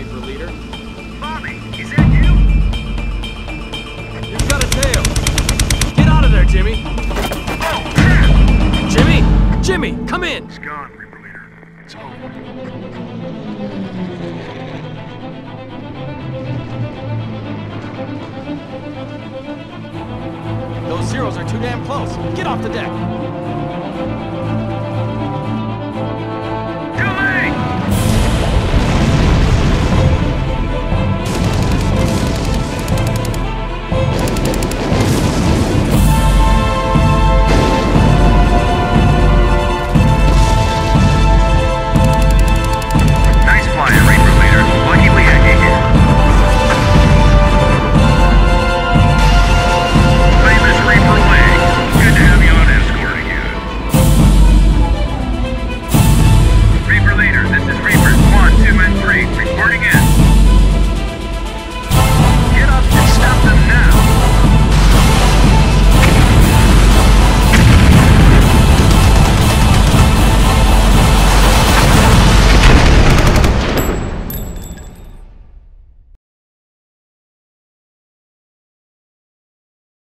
Leader. Bobby, is that you? You've got a tail. Get out of there, Jimmy. Oh! Jimmy! Jimmy, come in! He's gone, Reaper Leader. It's over. Those zeros are too damn close. Get off the deck.